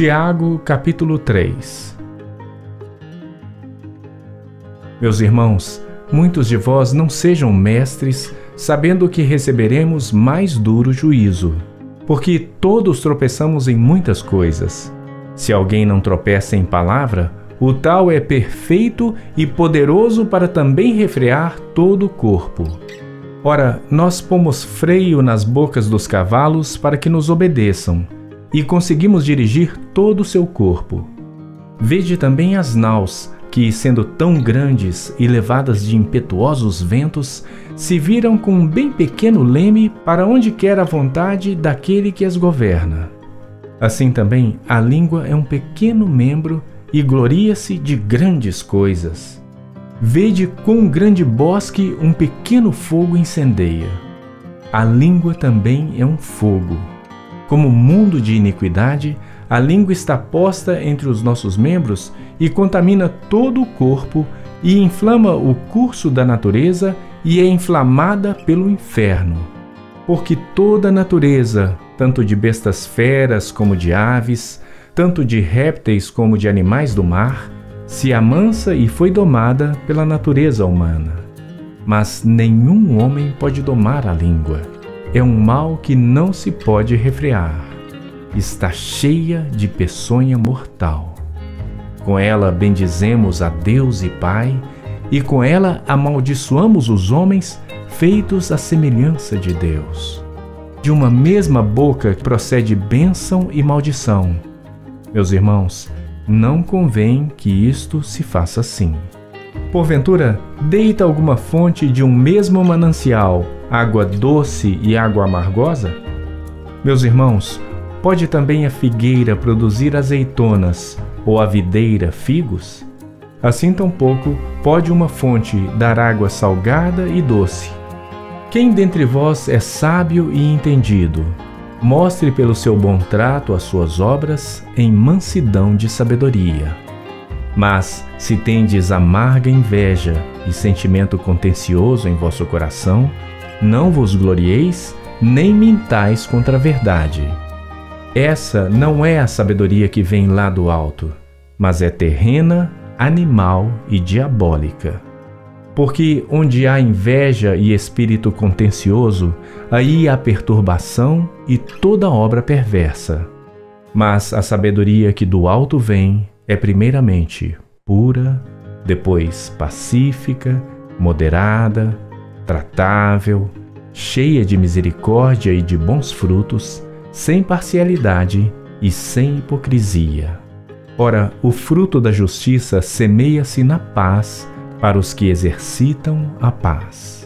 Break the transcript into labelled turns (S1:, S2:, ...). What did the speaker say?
S1: Tiago, capítulo 3 Meus irmãos, muitos de vós não sejam mestres, sabendo que receberemos mais duro juízo. Porque todos tropeçamos em muitas coisas. Se alguém não tropeça em palavra, o tal é perfeito e poderoso para também refrear todo o corpo. Ora, nós pomos freio nas bocas dos cavalos para que nos obedeçam, e conseguimos dirigir todo o seu corpo. Vede também as naus, que, sendo tão grandes e levadas de impetuosos ventos, se viram com um bem pequeno leme para onde quer a vontade daquele que as governa. Assim também a língua é um pequeno membro e gloria-se de grandes coisas. Vede quão grande bosque um pequeno fogo incendeia. A língua também é um fogo. Como mundo de iniquidade, a língua está posta entre os nossos membros e contamina todo o corpo e inflama o curso da natureza e é inflamada pelo inferno. Porque toda a natureza, tanto de bestas feras como de aves, tanto de répteis como de animais do mar, se amansa e foi domada pela natureza humana. Mas nenhum homem pode domar a língua. É um mal que não se pode refrear está cheia de peçonha mortal. Com ela bendizemos a Deus e Pai, e com ela amaldiçoamos os homens feitos à semelhança de Deus. De uma mesma boca procede bênção e maldição. Meus irmãos, não convém que isto se faça assim. Porventura, deita alguma fonte de um mesmo manancial água doce e água amargosa? Meus irmãos, Pode também a figueira produzir azeitonas ou a videira figos? Assim tampouco pode uma fonte dar água salgada e doce. Quem dentre vós é sábio e entendido, mostre pelo seu bom trato as suas obras em mansidão de sabedoria. Mas, se tendes amarga inveja e sentimento contencioso em vosso coração, não vos glorieis, nem mintais contra a verdade. Essa não é a sabedoria que vem lá do alto, mas é terrena, animal e diabólica. Porque onde há inveja e espírito contencioso, aí há perturbação e toda obra perversa. Mas a sabedoria que do alto vem é primeiramente pura, depois pacífica, moderada, tratável, cheia de misericórdia e de bons frutos sem parcialidade e sem hipocrisia. Ora, o fruto da justiça semeia-se na paz para os que exercitam a paz.